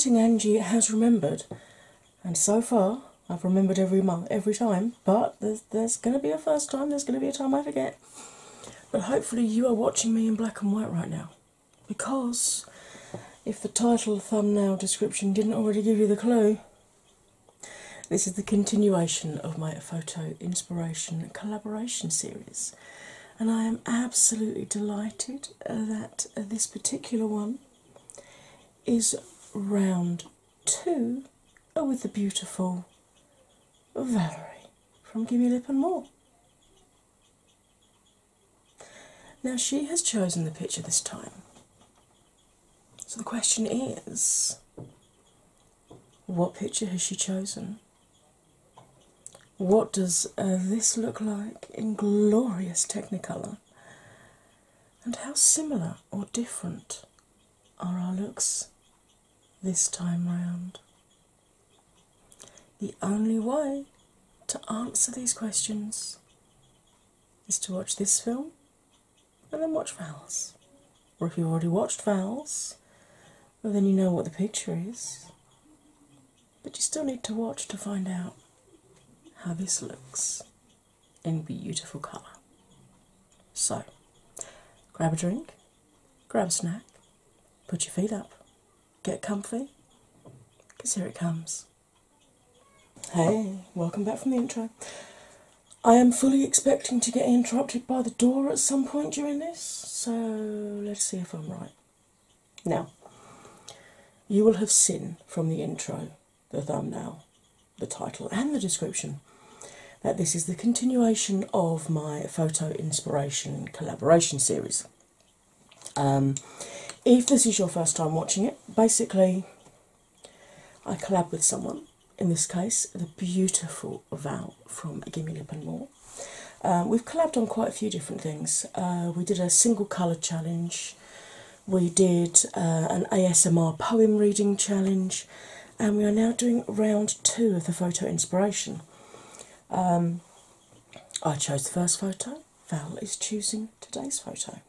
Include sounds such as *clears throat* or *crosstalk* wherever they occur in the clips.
if editing Angie has remembered, and so far I've remembered every month, every time, but there's, there's going to be a first time, there's going to be a time I forget. But hopefully, you are watching me in black and white right now. Because if the title, thumbnail, description didn't already give you the clue, this is the continuation of my photo inspiration collaboration series. And I am absolutely delighted that this particular one is round two uh, with the beautiful Valerie from Gimme Lip and More. Now she has chosen the picture this time. So the question is what picture has she chosen? What does uh, this look like in glorious Technicolor? And how similar or different are our looks this time round? The only way to answer these questions is to watch this film and then watch Val's. Or if you've already watched Val's, well, then you know what the picture is. But you still need to watch to find out how this looks in beautiful colour. So, grab a drink, grab a snack, put your feet up, get comfy, because here it comes. Hey, welcome back from the intro. I am fully expecting to get interrupted by the door at some point during this, so let's see if I'm right. Now, you will have seen from the intro, the thumbnail, the title, and the description that this is the continuation of my photo inspiration collaboration series. Um, if this is your first time watching it, basically, I collab with someone in this case, the beautiful Val from Gimme Lip and More. Um, we've collabed on quite a few different things. Uh, we did a single colour challenge, we did uh, an ASMR poem reading challenge, and we are now doing round two of the photo inspiration. Um, I chose the first photo, Val is choosing today's photo.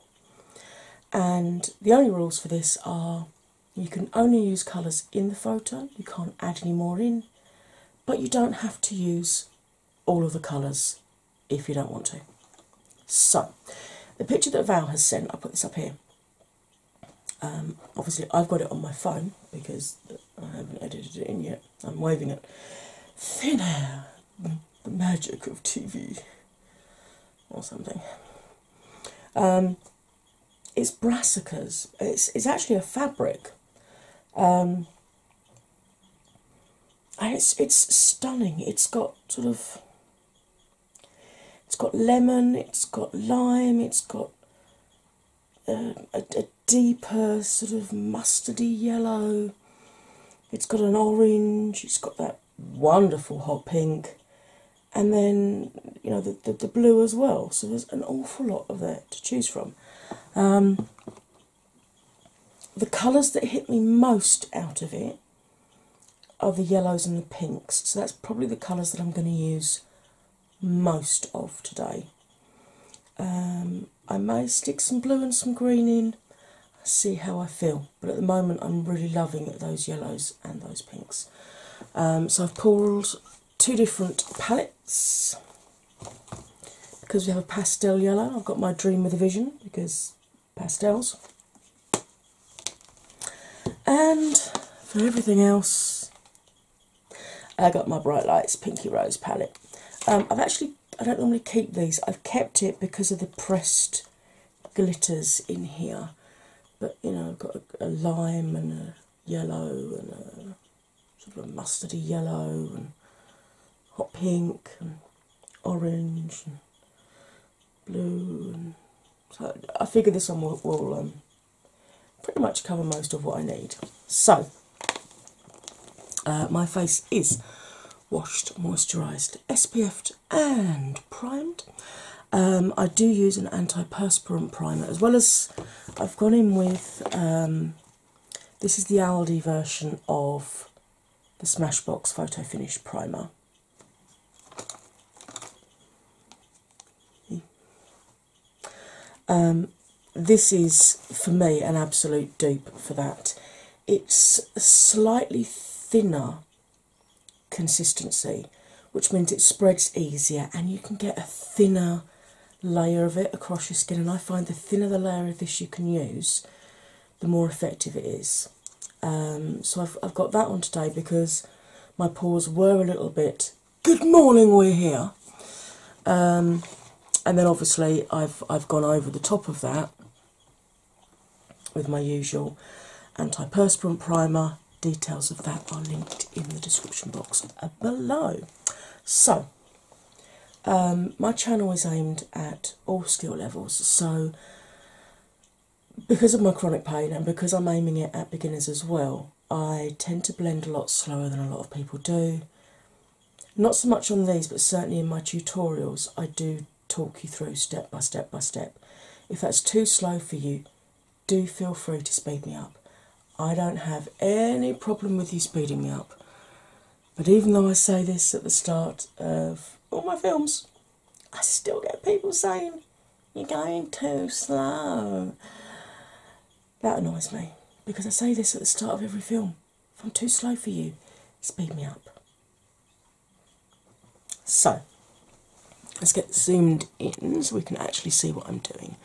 And the only rules for this are you can only use colours in the photo, you can't add any more in, but you don't have to use all of the colours if you don't want to. So, the picture that Val has sent, I'll put this up here. Um, obviously, I've got it on my phone because I haven't edited it in yet. I'm waving it. Thin air, the magic of TV, or something. Um, it's brassicas. It's it's actually a fabric. Um, and it's it's stunning. It's got sort of it's got lemon, it's got lime, it's got uh, a, a deeper sort of mustardy yellow. It's got an orange. It's got that wonderful hot pink, and then you know the, the, the blue as well. So there's an awful lot of that to choose from. Um, the colours that hit me most out of it are the yellows and the pinks. So that's probably the colours that I'm going to use most of today. Um, I may stick some blue and some green in, see how I feel. But at the moment, I'm really loving those yellows and those pinks. Um, so I've pulled two different palettes because we have a pastel yellow. I've got my Dream with a Vision because pastels. And for everything else, I got my Bright Lights Pinky Rose palette. Um, I've actually, I don't normally keep these, I've kept it because of the pressed glitters in here. But you know, I've got a, a lime and a yellow and a sort of a mustardy yellow and hot pink and orange and blue and so I figure this one will, will um, pretty much cover most of what I need. So uh, my face is washed, moisturised, SPF'd, and primed. Um, I do use an antiperspirant primer as well as I've gone in with um, this is the Aldi version of the Smashbox Photo Finish Primer. Um, this is for me an absolute dupe for that. It's a slightly thinner consistency, which means it spreads easier and you can get a thinner layer of it across your skin. And I find the thinner the layer of this you can use, the more effective it is. Um, so I've, I've got that on today because my pores were a little bit. Good morning, we're here. Um, and then obviously I've I've gone over the top of that with my usual antiperspirant primer. Details of that are linked in the description box below. So, um, my channel is aimed at all skill levels. So, because of my chronic pain and because I'm aiming it at beginners as well, I tend to blend a lot slower than a lot of people do. Not so much on these, but certainly in my tutorials, I do talk you through step by step by step. If that's too slow for you, do feel free to speed me up. I don't have any problem with you speeding me up. But even though I say this at the start of all my films, I still get people saying, You're going too slow. That annoys me because I say this at the start of every film. If I'm too slow for you, speed me up. So, let's get zoomed in so we can actually see what I'm doing.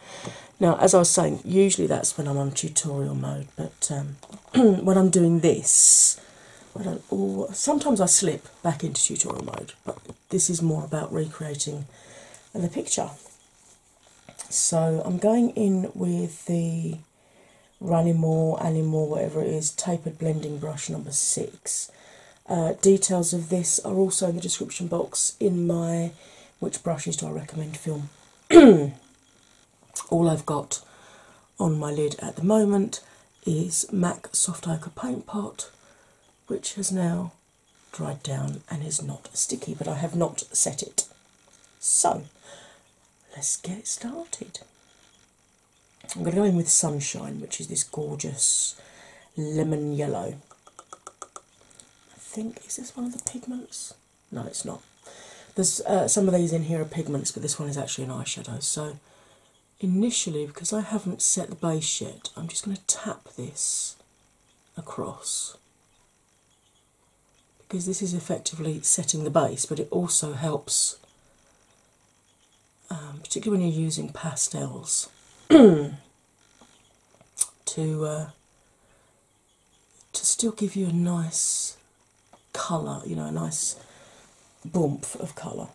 Now, as I was saying, usually that's when I'm on tutorial mode, but um, *clears throat* when I'm doing this, I. Or sometimes I slip back into tutorial mode, but this is more about recreating the picture. So I'm going in with the Runnymore, Animore, whatever it is, tapered blending brush number six. Uh, details of this are also in the description box in my which brushes do I recommend film. *clears throat* All I've got on my lid at the moment is MAC Soft Ochre Paint Pot, which has now dried down and is not sticky, but I have not set it. So, let's get started. I'm going to go in with Sunshine, which is this gorgeous lemon yellow. I think, is this one of the pigments? No, it's not. There's uh, some of these in here are pigments, but this one is actually an eyeshadow. So, initially, because I haven't set the base yet, I'm just going to tap this across because this is effectively setting the base, but it also helps, um, particularly when you're using pastels, *clears throat* to uh, to still give you a nice colour, you know, a nice bump of colour.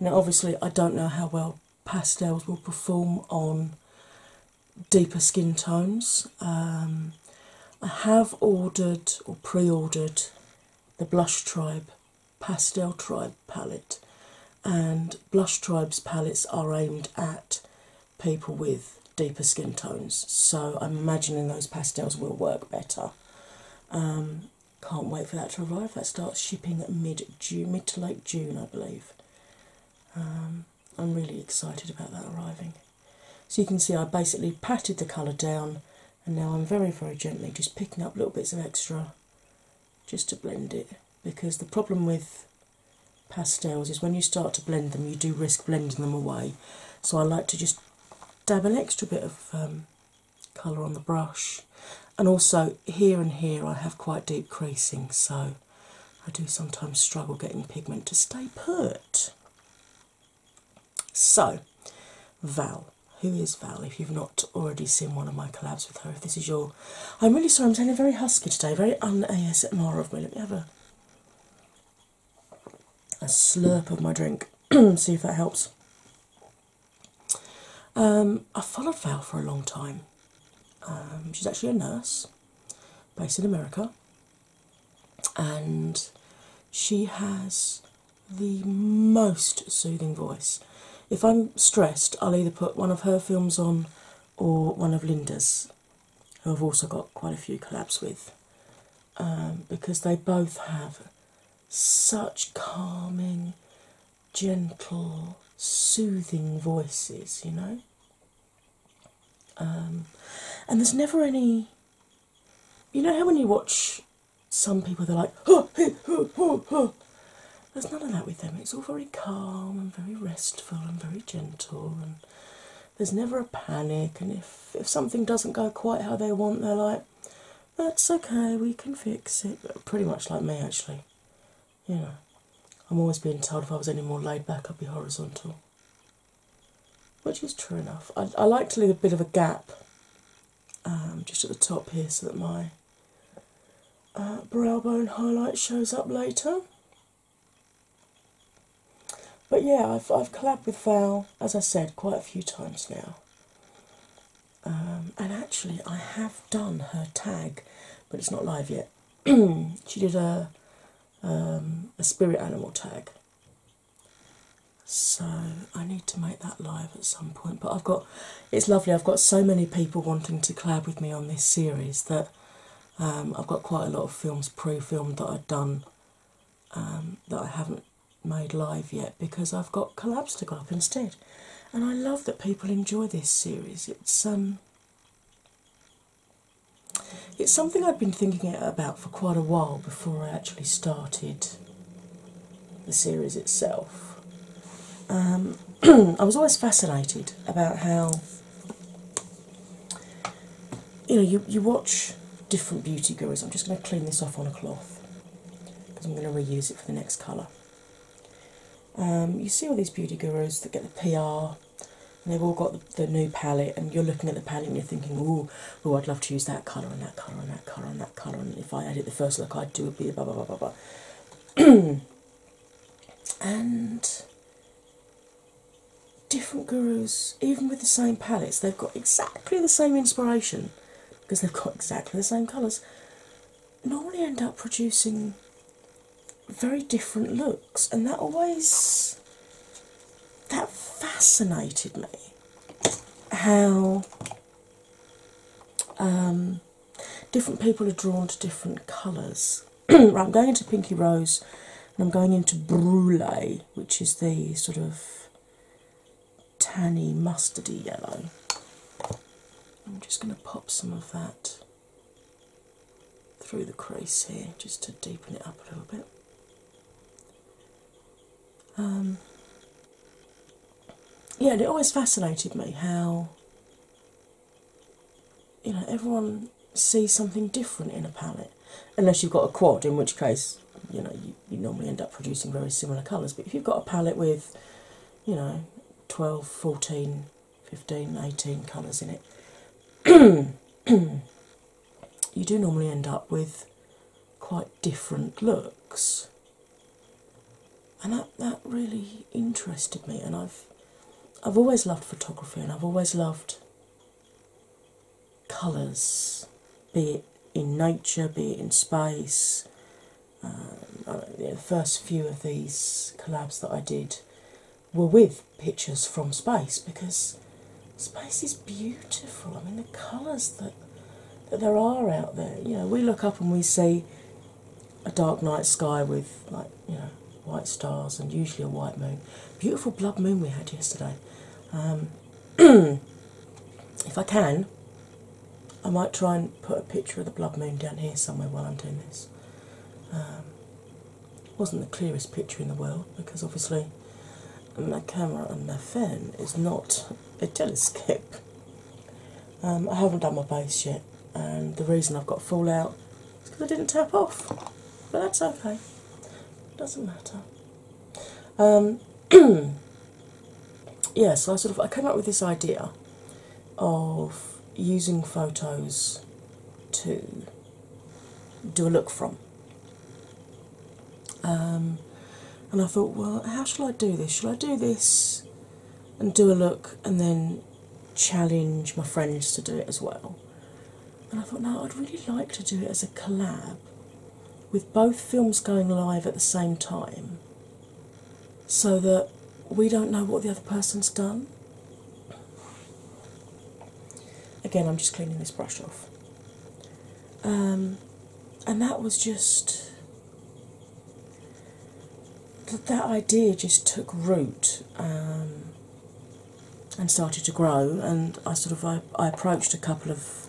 Now, obviously, I don't know how well pastels will perform on deeper skin tones. Um, I have ordered or pre ordered the Blush Tribe Pastel Tribe palette, and Blush Tribe's palettes are aimed at people with deeper skin tones, so I'm imagining those pastels will work better. Um, can't wait for that to arrive. That starts shipping mid June, mid to late June, I believe. Um, I'm really excited about that arriving. So you can see I basically patted the colour down and now I'm very, very gently just picking up little bits of extra just to blend it because the problem with pastels is when you start to blend them, you do risk blending them away. So I like to just dab an extra bit of um, colour on the brush, and also here and here I have quite deep creasing, so I do sometimes struggle getting pigment to stay put. So, Val. Who is Val? If you've not already seen one of my collabs with her, if this is your. I'm really sorry, I'm sounding very husky today, very un ASMR of me. Let me have a, a slurp of my drink, *clears throat* see if that helps. Um, I followed Val for a long time. Um, she's actually a nurse based in America, and she has the most soothing voice. If I'm stressed, I'll either put one of her films on or one of Linda's, who I've also got quite a few collabs with, um, because they both have such calming, gentle, soothing voices, you know. Um, and there's never any. You know how when you watch some people, they're like, oh, oh, oh, oh. there's none of that with them. It's all very calm and very restful and very gentle, and there's never a panic. And if, if something doesn't go quite how they want, they're like, that's okay, we can fix it. Pretty much like me, actually. You know, I'm always being told if I was any more laid back, I'd be horizontal. Which is true enough. I, I like to leave a bit of a gap um, just at the top here so that my uh, brow bone highlight shows up later. But yeah, I've, I've collabed with Val, as I said, quite a few times now. Um, and actually, I have done her tag, but it's not live yet. *clears throat* she did a um, a spirit animal tag, so I need to make that live at some point. But I've got it's lovely. I've got so many people wanting to collab with me on this series that um, I've got quite a lot of films pre-filmed that I've done um, that I haven't made live yet because I've got collabs to go up instead. And I love that people enjoy this series. It's um it's something I've been thinking about for quite a while before I actually started the series itself. Um, *clears throat* I was always fascinated about how you know you, you watch different beauty gurus. I'm just going to clean this off on a cloth because I'm going to reuse it for the next colour. Um, you see all these beauty gurus that get the PR, and they've all got the, the, new palette, and you're looking at the palette and you're thinking, oh, oh, I'd love to use that colour and that colour and that colour and that colour, and if I it the first look, I'd do a bit blah blah blah blah blah. *clears throat* and different gurus, even with the same palettes, they've got exactly the same inspiration because they've got exactly the same colours. Normally end up producing very different looks, and that always that fascinated me. How um, different people are drawn to different colours. *clears throat* right, I'm going into Pinky Rose and I'm going into Brulee, which is the sort of tanny mustardy yellow. I'm just going to pop some of that through the crease here just to deepen it up a little bit. Um, yeah, it always fascinated me how you know everyone sees something different in a palette, unless you've got a quad, in which case you know you, you normally end up producing very similar colours. But if you've got a palette with you know 12, 14, 15, 18 colours in it, *clears throat* you do normally end up with quite different looks and that that really interested me and I've I've always loved photography and I've always loved colours, be it in nature, be it in space. Um, the first few of these collabs that I did were with pictures from space because space is beautiful. I mean, the colours that that there are out there. You know, we look up and we see a dark night sky with like you know white stars and usually a white moon. Beautiful blood moon we had yesterday. Um, *clears throat* if I can, I might try and put a picture of the blood moon down here somewhere while I'm doing this. Um, wasn't the clearest picture in the world because obviously my camera and my phone is not a telescope. Um, I haven't done my base yet, and the reason I've got fallout is because I didn't tap off, but that's okay doesn't matter. Um, *clears throat* yeah, so I sort of I came up with this idea of using photos to do a look from. Um, and I thought, well, how shall I do this? Shall I do this and do a look and then challenge my friends to do it as well? And I thought, no, I'd really like to do it as a collab with both films going live at the same time so that we don't know what the other person's done. Again, I'm just cleaning this brush off. Um, and that was just that, that idea just took root um, and started to grow. And I sort of I, I approached a couple of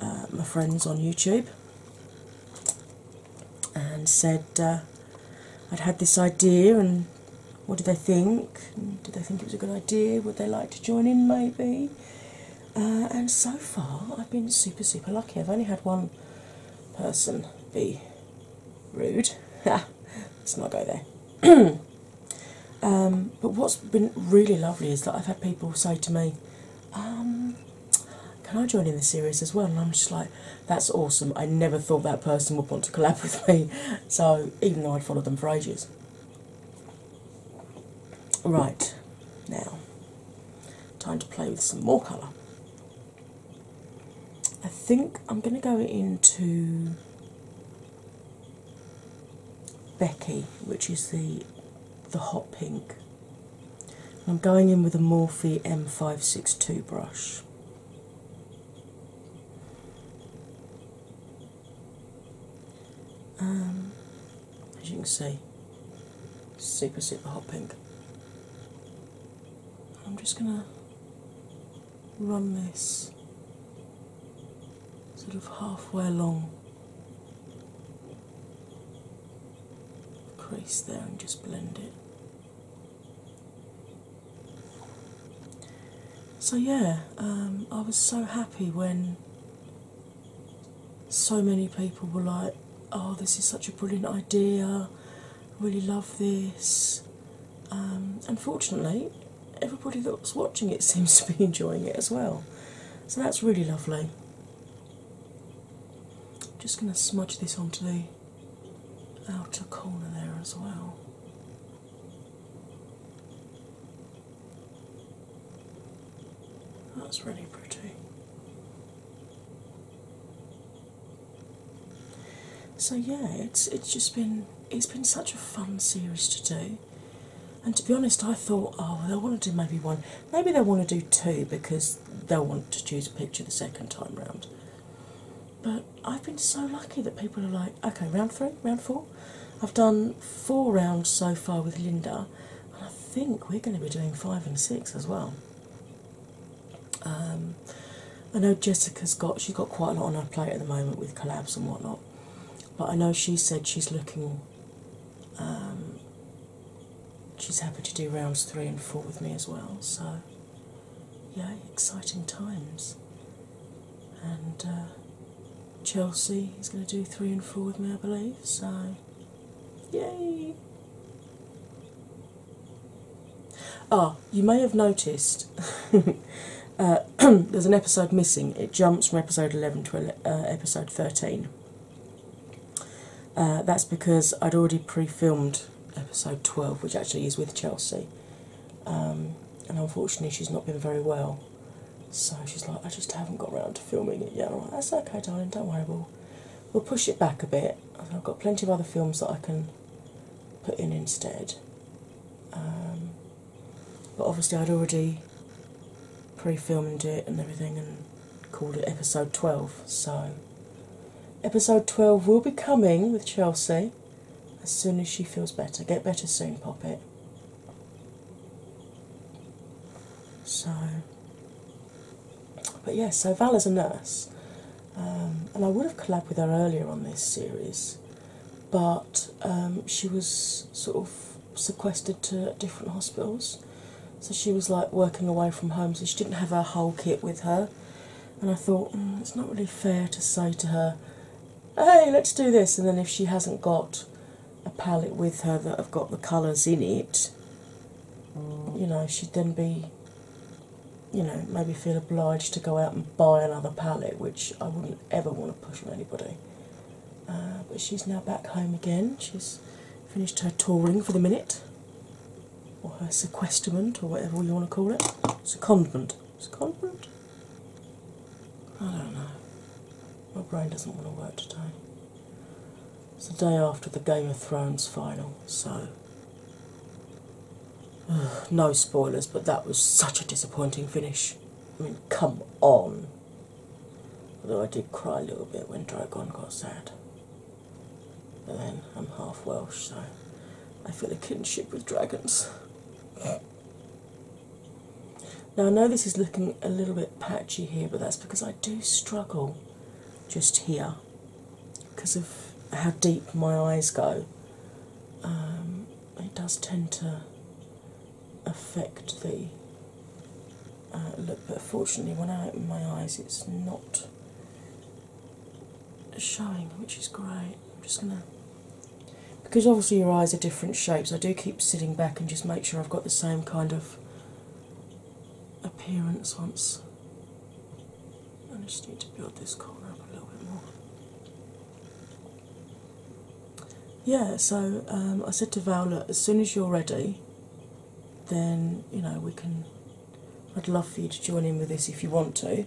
uh, my friends on YouTube and said uh, I'd had this idea and what did they think? Did they think it was a good idea? Would they like to join in, maybe? Uh, and so far, I've been super, super lucky. I've only had one person be rude. *laughs* Let's not go there. *clears throat* um, but what's been really lovely is that I've had people say to me, um, Can I join in the series as well? And I'm just like, That's awesome. I never thought that person would want to collab *laughs* with me. So, even though I'd followed them for ages. Right, now, time to play with some more colour. I think I'm going to go into Becky, which is the the hot pink. I'm going in with a Morphe M562 brush. Um, as you can see, super super hot pink. I'm just gonna run this sort of halfway along crease there and just blend it. So, yeah, um, I was so happy when so many people were like, Oh, this is such a brilliant idea, really love this. Um, unfortunately, everybody that's watching it *laughs* seems to be enjoying it as well. So that's really lovely. Just going to smudge this onto the outer corner there as well. That's really pretty. So yeah, it's it's just been it's been such a fun series to do. And to be honest, I thought, oh, they'll want to do maybe one. Maybe they'll want to do two because they'll want to choose a picture the second time round. But I've been so lucky that people are like, okay, round three, round four. I've done four rounds so far with Linda, and I think we're going to be doing five and six as well. Um, I know Jessica's got she's got quite a lot on her plate at the moment with collabs and whatnot, but I know she said she's looking. Um, she's happy to do rounds three and four with me as well. So, yeah, exciting times. And uh, Chelsea is going to do three and four with me, I believe. So, yay! Ah, you may have noticed *laughs* uh, *clears throat* there's an episode missing. It jumps from episode 11 to uh, episode 13. Uh, that's because I'd already pre filmed episode 12, which actually is with Chelsea. Um, and unfortunately, she's not been very well. So she's like, I just haven't got around to filming it yet. I'm like, that's okay, darling, don't worry, we'll, we'll push it back a bit. I've got plenty of other films that I can put in instead. Um, but obviously, I'd already pre filmed it and everything and called it episode 12. So, episode 12 will be coming with Chelsea as soon as she feels better. Get better soon, Poppet. So, but yes, so Val is a nurse, um, and I would have collabed with her earlier on this series, but um, she was sort of sequestered to different hospitals, so she was like working away from home, so she didn't have her whole kit with her. And I thought mm, it's not really fair to say to her, "Hey, let's do this," and then if she hasn't got a palette with her that have got the colours in it, you know, she'd then be you know, maybe feel obliged to go out and buy another palette, which I wouldn't ever want to push on anybody. Uh, but she's now back home again. She's finished her touring for the minute, or her sequestrement, or whatever you want to call it. Secondment. Secondment? I don't know. My brain doesn't want to work today. It's the day after the Game of Thrones final, so *sighs* no spoilers, but that was such a disappointing finish. I mean, come on. Although I did cry a little bit when Drogon got sad. But then I'm half Welsh, so I feel a kinship with dragons. *laughs* Now, I know this is looking a little bit patchy here, but that's because I do struggle just here because of how deep my eyes go. Um, it does tend to affect the uh, look, but fortunately, when I open my eyes, it's not showing, which is great. I'm just gonna because obviously your eyes are different shapes. I do keep sitting back and just make sure I've got the same kind of appearance once. I just need to build this corner up a little bit more. Yeah, so um, I said to Val, as soon as you're ready, then you know we can. I'd love for you to join in with this if you want to,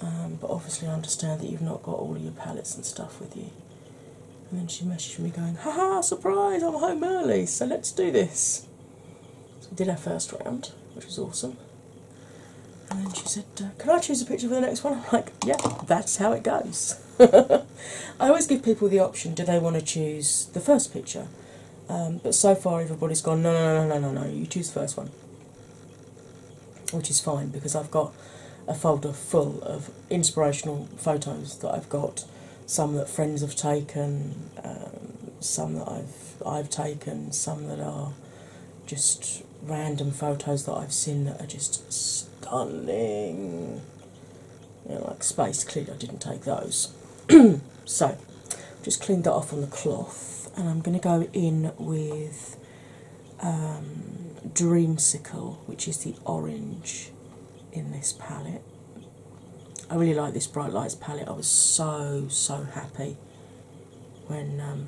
um, but obviously I understand that you've not got all your palettes and stuff with you. And then she messaged me going, haha, surprise, I'm home early, so let's do this. So we did our first round, which was awesome. And then she said, uh, Can I choose a picture for the next one? I'm like, Yeah, that's how it goes. *laughs* I always give people the option do they want to choose the first picture? Um, but so far, everybody's gone, No, no, no, no, no, no, you choose the first one. Which is fine because I've got a folder full of inspirational photos that I've got some that friends have taken, um, some that I've I've taken, some that are just random photos that I've seen that are just stunning. You know, like space. Clearly, I didn't take those. *clears throat* so, just cleaned that off on the cloth, and I'm going to go in with um, Dreamsicle, which is the orange in this palette. I really like this Bright Lights palette. I was so, so happy when um,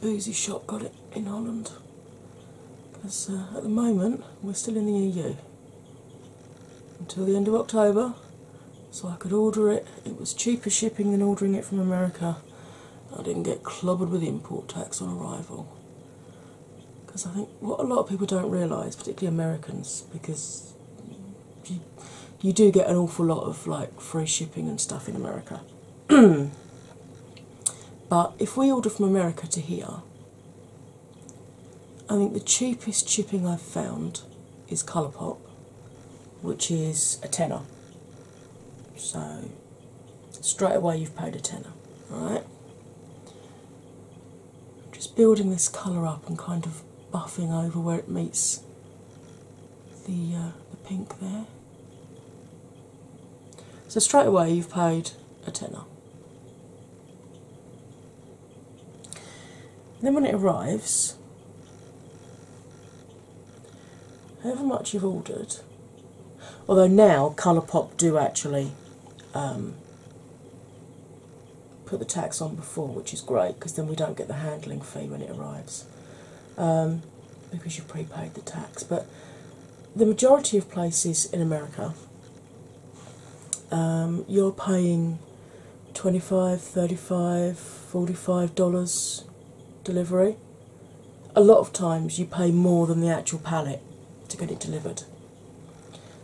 Boozy Shop got it in Holland. Because uh, at the moment we're still in the EU until the end of October, so I could order it. It was cheaper shipping than ordering it from America. I didn't get clobbered with import tax on arrival. Because I think what a lot of people don't realise, particularly Americans, because you, you do get an awful lot of like free shipping and stuff in America. *clears throat* but if we order from America to here, I think the cheapest shipping I've found is Colourpop, which is a tenner. So straight away you've paid a tenner, alright? Just building this colour up and kind of buffing over where it meets the uh, the pink there. So straight away you've paid a tenner. then when it arrives, however much you've ordered, although now Colourpop do actually um, put the tax on before, which is great because then we don't get the handling fee when it arrives um, because you've prepaid the tax. But the majority of places in America, um, you're paying 25 35 45 dollars delivery. A lot of times you pay more than the actual pallet to get it delivered.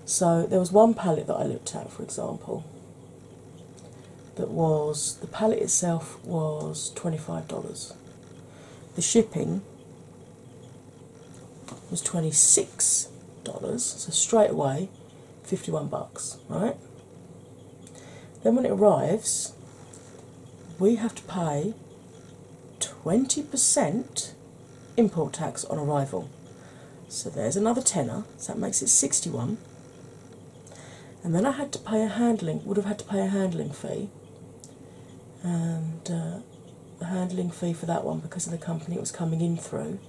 So there was one pallet that I looked at, for example, that was the pallet itself was $25. The shipping was $26, so straight away 51 bucks, right? Then when it arrives, we have to pay 20% import tax on arrival. So there's another tenner, so that makes it 61. And then I had to pay a handling, would have had to pay a handling fee. And uh, the handling fee for that one, because of the company it was coming in through,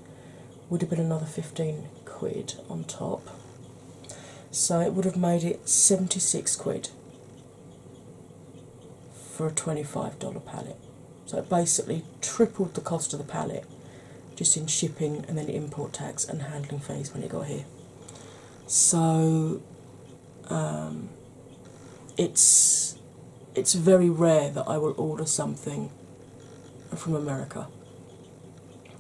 would have been another 15 quid on top. So it would have made it 76 quid for a $25 pallet. So it basically tripled the cost of the pallet just in shipping and then import tax and handling fees when it got here. So um, it's it's very rare that I will order something from America.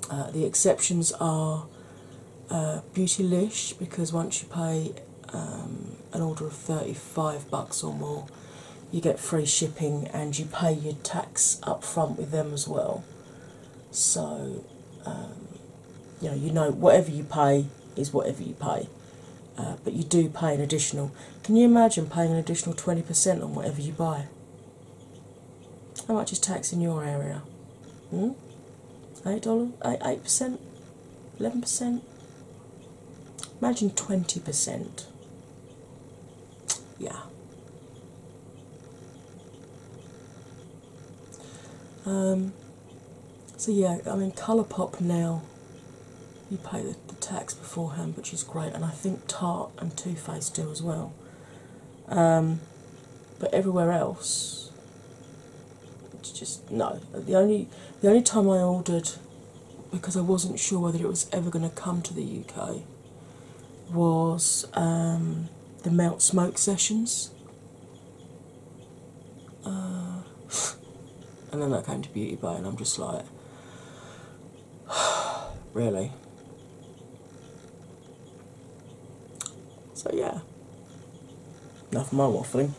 Uh, the exceptions are uh, Beautylish because once you pay um, an order of 35 bucks or more, you get free shipping and you pay your tax up front with them as well. So, um, you know, you know, whatever you pay is whatever you pay. Uh, but you do pay an additional. Can you imagine paying an additional 20% on whatever you buy? How much is tax in your area? Hmm? Eight dollars? Eight percent? Eleven percent? Imagine twenty percent. Yeah. Um, so yeah, I mean, Colourpop now you pay the, the tax beforehand, which is great, and I think Tarte and Too Faced do as well. Um, but everywhere else, just no. The only the only time I ordered because I wasn't sure whether it was ever going to come to the UK was um, the Melt Smoke sessions. Uh, and then that came to Beauty Bay, and I'm just like, *sighs* really? So, yeah, enough of my waffling.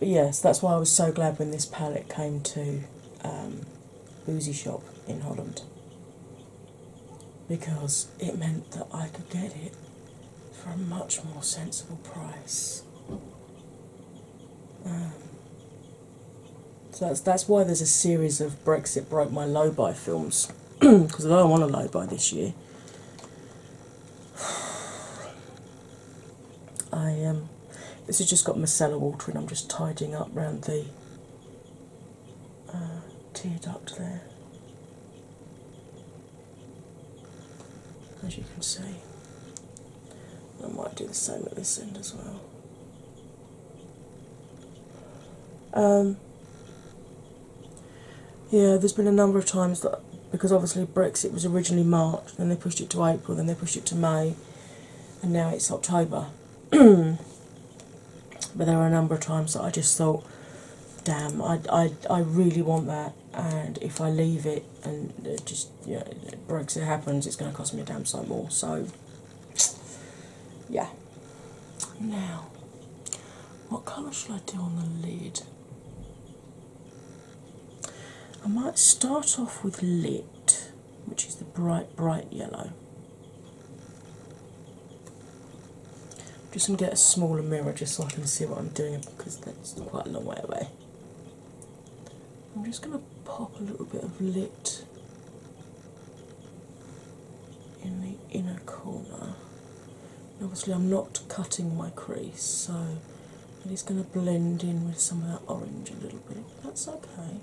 But yes, that's why I was so glad when this palette came to um, Boozy Shop in Holland because it meant that I could get it for a much more sensible price. Um, so that's that's why there's a series of Brexit broke my low buy films *clears throat* because I don't want a low buy this year. *sighs* I um, this has just got micellar water and I'm just tidying up around the uh, tear duct there. As you can see, I might do the same at this end as well. Um, yeah, there's been a number of times that because obviously Brexit was originally March, then they pushed it to April, then they pushed it to May, and now it's October. *clears throat* but there were a number of times that I just thought, damn, I, I, I really want that, and if I leave it and it just you know, Brexit happens, it's going to cost me a damn sight more. So, yeah. Now, what colour shall I do on the lid? I might start off with lit, which is the bright, bright yellow. Just going to get a smaller mirror just so I can see what I'm doing because that's quite a long way away. I'm just going to pop a little bit of lit in the inner corner. Obviously, I'm not cutting my crease, so it is going to blend in with some of that orange a little bit. That's okay.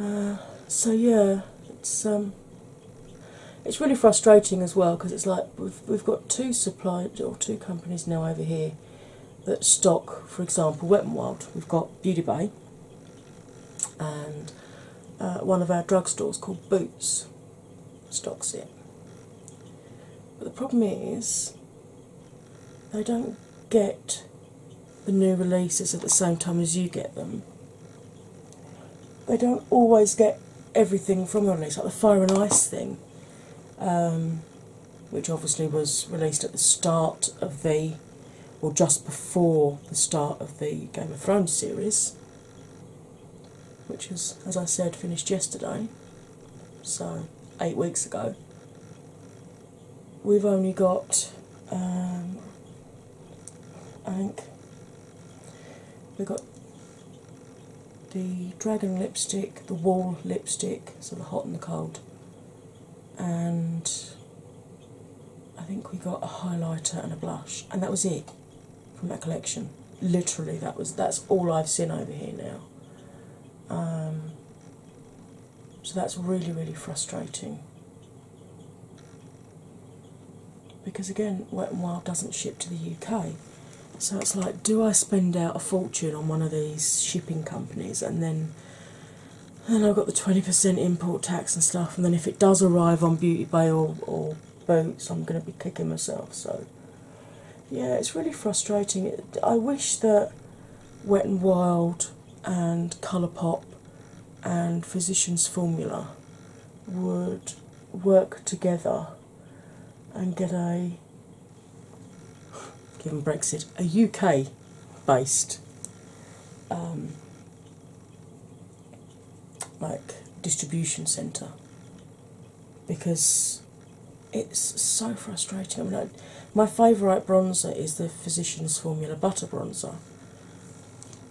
Uh, so yeah, it's um, it's really frustrating as well because it's like we've we've got two supply or two companies now over here that stock, for example, Wet and Wild. We've got Beauty Bay and uh, one of our drugstores called Boots stocks it. But the problem is they don't get the new releases at the same time as you get them they don't always get everything from the release, like the Fire and Ice thing, um, which obviously was released at the start of the, or just before the start of the Game of Thrones series, which is, as I said, finished yesterday, so eight weeks ago. We've only got, um, I think, we've got the dragon lipstick, the wall lipstick, so the hot and the cold, and I think we got a highlighter and a blush, and that was it from that collection. Literally, that was that's all I've seen over here now. Um, so that's really really frustrating because again, Wet and Wild doesn't ship to the UK. So it's like, do I spend out a fortune on one of these shipping companies and then then I've got the 20% import tax and stuff, and then if it does arrive on Beauty Bay or, or Boots, I'm going to be kicking myself. So, yeah, it's really frustrating. I wish that Wet and Wild and Colourpop and Physicians Formula would work together and get a given Brexit, a UK based um, like distribution centre because it's so frustrating. I mean, I, my favourite bronzer is the Physicians Formula Butter Bronzer,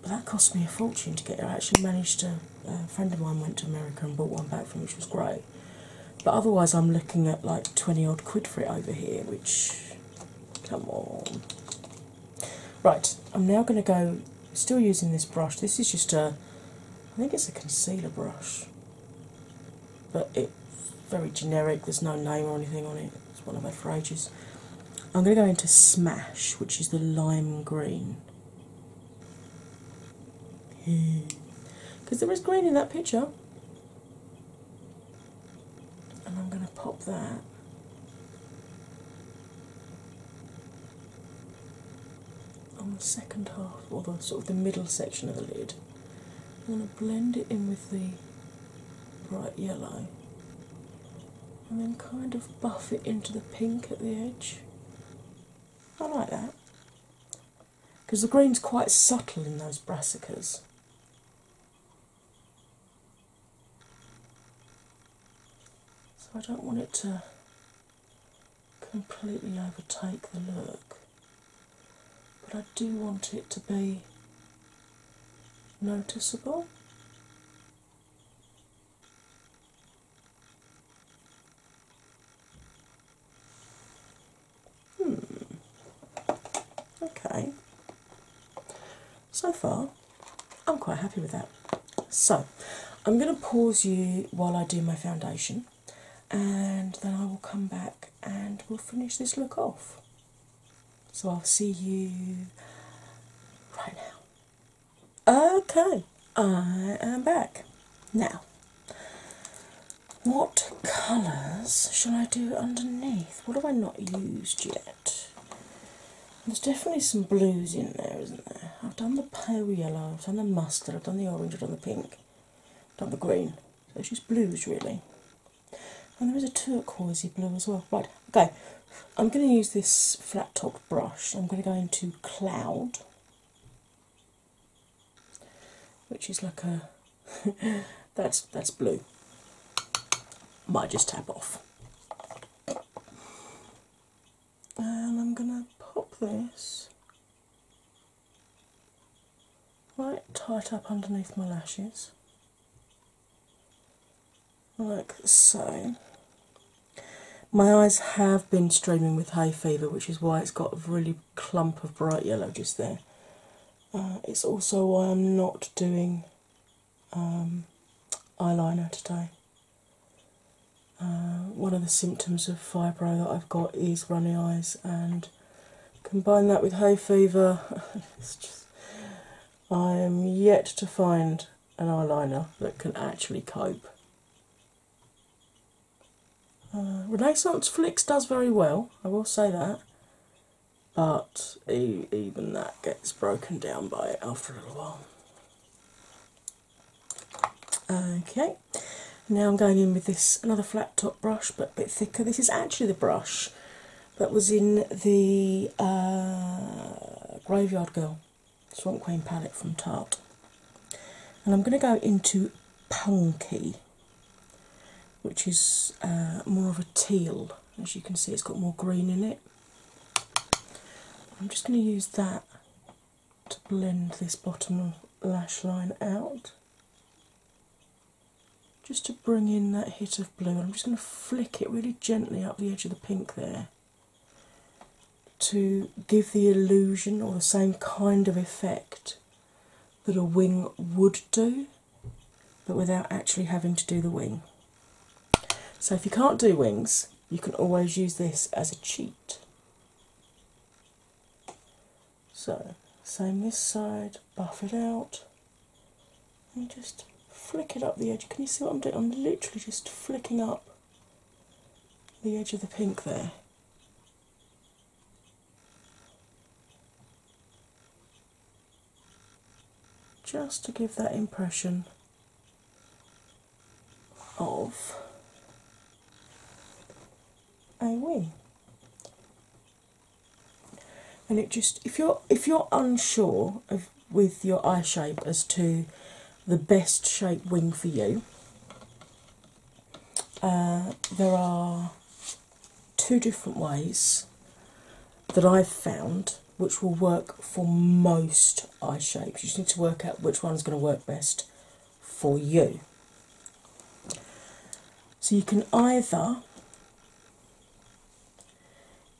but that cost me a fortune to get. I actually managed to. A friend of mine went to America and bought one back from, which was great. But otherwise, I'm looking at like twenty odd quid for it over here, which come on. Right, I'm now going to go. Still using this brush. This is just a. I think it's a concealer brush, but it's very generic. There's no name or anything on it. It's one I've had for ages. I'm going to go into Smash, which is the lime green. Because there is green in that picture. And I'm going to pop that on the second half, or the sort of the middle section of the lid. I'm going to blend it in with the bright yellow and then kind of buff it into the pink at the edge. I like that because the green's quite subtle in those brassicas. So I don't want it to completely overtake the look, but I do want it to be noticeable. Hmm. Okay. So far, I'm quite happy with that. So, I'm going to pause you while I do my foundation, and then I will come back and we'll finish this look off. So, I'll see you right now. Okay, I am back. Now, what colours shall I do underneath? What have I not used yet? There's definitely some blues in there, isn't there? I've done the pale yellow, I've done the mustard, I've done the orange, I've done the pink, I've done the green. So it's just blues really. And there is a turquoisey blue as well. Right, okay. I'm going to use this flat topped brush. I'm going to go into Cloud, which is like a *laughs* that's that's blue. Might just tap off. And I'm gonna pop this right tight up underneath my lashes, like so. My eyes have been streaming with hay fever, which is why it's got a really clump of bright yellow just there. Uh, it's also why I'm not doing um, eyeliner today. Uh, one of the symptoms of fibro that I've got is runny eyes, and combine that with hay fever. *laughs* it's just, I am yet to find an eyeliner that can actually cope. Uh, Renaissance Flicks does very well, I will say that, but even that gets broken down by it after a little while. Okay, now I'm going in with this another flat top brush but a bit thicker. This is actually the brush that was in the uh, Graveyard Girl Swamp Queen palette from Tarte. And I'm going to go into Punky, which is uh, more of a teal. As you can see, it's got more green in it. I'm just going to use that to blend this bottom lash line out just to bring in that hit of blue. I'm just going to flick it really gently up the edge of the pink there to give the illusion or the same kind of effect that a wing would do, but without actually having to do the wing. So, if you can't do wings, you can always use this as a cheat. So, same this side, buff it out, and just flick it up the edge. Can you see what I'm doing? I'm literally just flicking up the edge of the pink there. Just to give that impression of a wing. And and it just if you're if you're unsure of with your eye shape as to the best shape wing for you, uh, there are two different ways that I've found which will work for most eye shapes. You just need to work out which one's going to work best for you. So you can either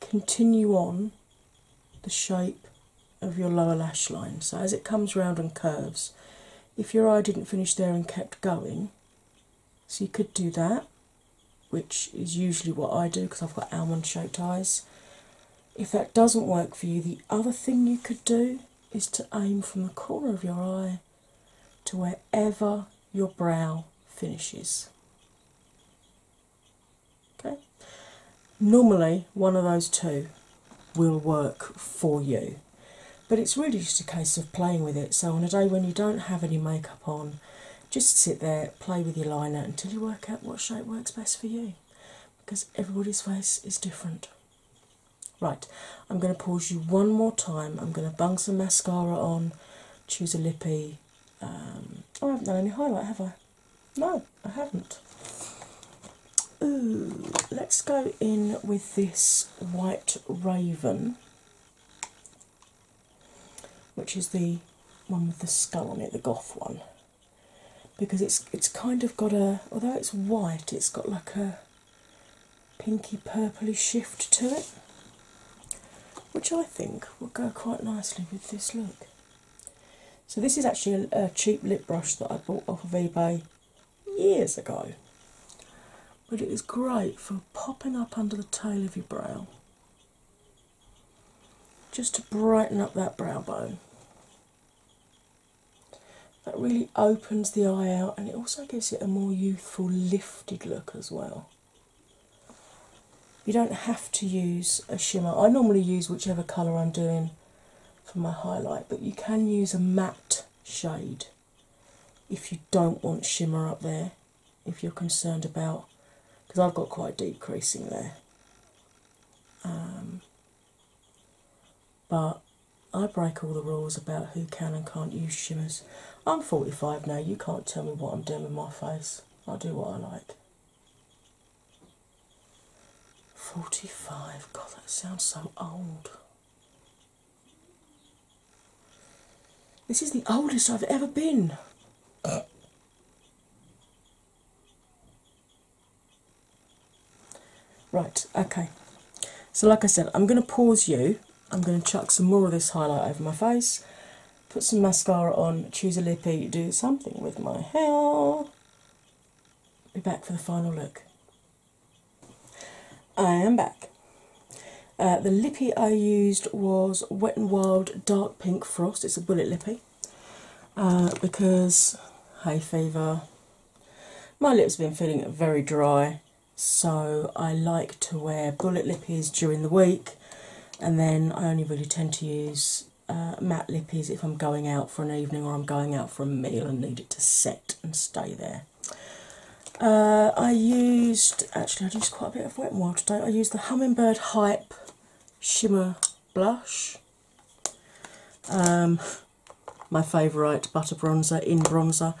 continue on the shape of your lower lash line. So as it comes round and curves, if your eye didn't finish there and kept going, so you could do that, which is usually what I do because I've got almond shaped eyes. If that doesn't work for you, the other thing you could do is to aim from the corner of your eye to wherever your brow finishes. Okay? Normally, one of those two will work for you, but it's really just a case of playing with it. So, on a day when you don't have any makeup on, just sit there, play with your liner until you work out what shape works best for you because everybody's face is different. Right, I'm going to pause you one more time. I'm going to bung some mascara on, choose a lippy. Um, oh, I haven't done any highlight, have I? No, I haven't. Ooh, let's go in with this White Raven, which is the one with the skull on it, the goth one. Because it's it's kind of got a although it's white, it's got like a pinky purpley shift to it, which I think will go quite nicely with this look. So this is actually a, a cheap lip brush that I bought off of eBay years ago but it is great for popping up under the tail of your brow just to brighten up that brow bone. That really opens the eye out and it also gives it a more youthful, lifted look as well. You don't have to use a shimmer. I normally use whichever colour I'm doing for my highlight, but you can use a matte shade if you don't want shimmer up there, if you're concerned about because I've got quite deep creasing there. Um, but I break all the rules about who can and can't use shimmers. I'm 45 now, you can't tell me what I'm doing with my face. I do what I like. 45, God, that sounds so old. This is the oldest I've ever been. Right, okay. So, like I said, I'm going to pause you. I'm going to chuck some more of this highlight over my face, put some mascara on, choose a lippy, do something with my hair. Be back for the final look. I am back. Uh, the lippy I used was Wet n Wild Dark Pink Frost. It's a bullet lippy uh, because hay fever. My lips have been feeling very dry so I like to wear bullet lippies during the week, and then I only really tend to use uh, matte lippies if I'm going out for an evening or I'm going out for a meal and need it to set and stay there. Uh, I used actually I used quite a bit of Wet n Wild today. I used the Hummingbird Hype Shimmer Blush. Um, my favourite butter bronzer in bronzer.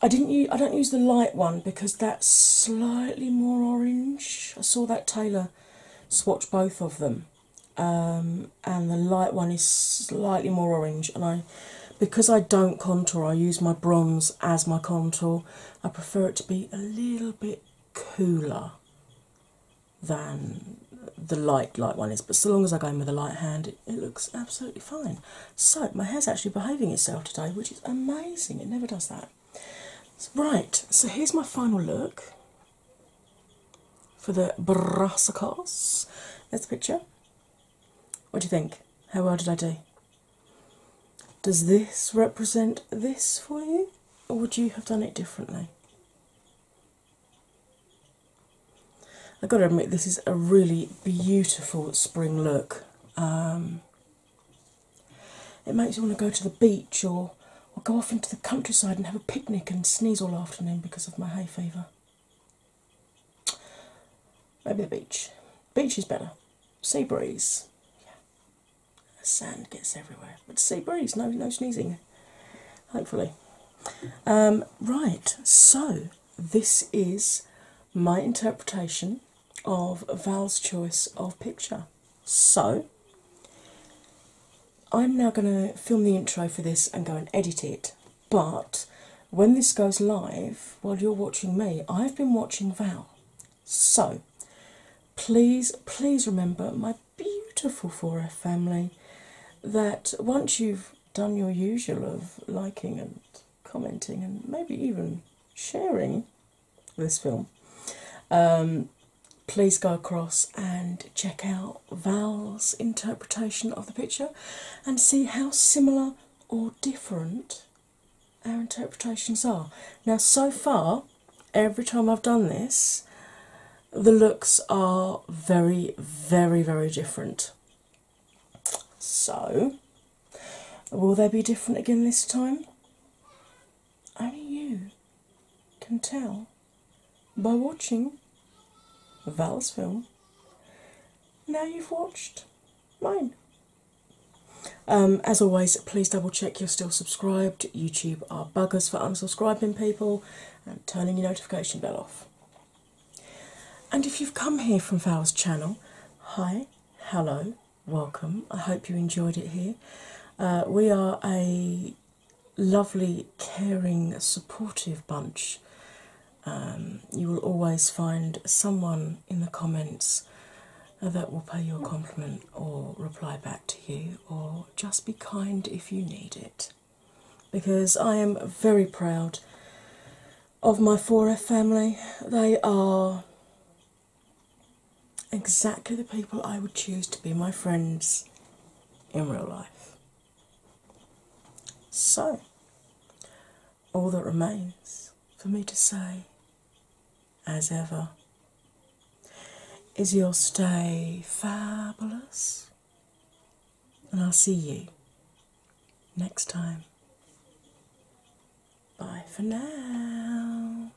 I didn't use, I don't use the light one because that's slightly more orange. I saw that Taylor swatch both of them, um, and the light one is slightly more orange. And I, because I don't contour, I use my bronze as my contour. I prefer it to be a little bit cooler than the light light one is. But so long as I go in with a light hand, it, it looks absolutely fine. So my hair's actually behaving itself today, which is amazing. It never does that. Right, so here's my final look for the brassicas. There's the picture. What do you think? How well did I do? Does this represent this for you, or would you have done it differently? I've got to admit, this is a really beautiful spring look. Um, it makes you want to go to the beach or go off into the countryside and have a picnic and sneeze all afternoon because of my hay fever. Maybe the beach. Beach is better. Sea breeze. Yeah. sand gets everywhere. But sea breeze, no, no sneezing. Hopefully. Um, right, so this is my interpretation of Val's choice of picture. So, I'm now going to film the intro for this and go and edit it. But when this goes live, while you're watching me, I've been watching Val. So, please, please remember, my beautiful 4F family, that once you've done your usual of liking and commenting and maybe even sharing this film, um, please go across and check out Val's interpretation of the picture and see how similar or different our interpretations are. Now, so far, every time I've done this, the looks are very, very, very different. So, will they be different again this time? Only you can tell by watching Val's film. Now you've watched mine. Um, as always, please double check you're still subscribed. YouTube are buggers for unsubscribing people and turning your notification bell off. And if you've come here from Val's channel, hi, hello, welcome. I hope you enjoyed it here. Uh, we are a lovely, caring, supportive bunch. Um, you will always find someone in the comments that will pay you a compliment or reply back to you or just be kind if you need it. Because I am very proud of my 4F family. They are exactly the people I would choose to be my friends in real life. So, all that remains for me to say, as ever. Is your stay fabulous? And I'll see you next time. Bye for now.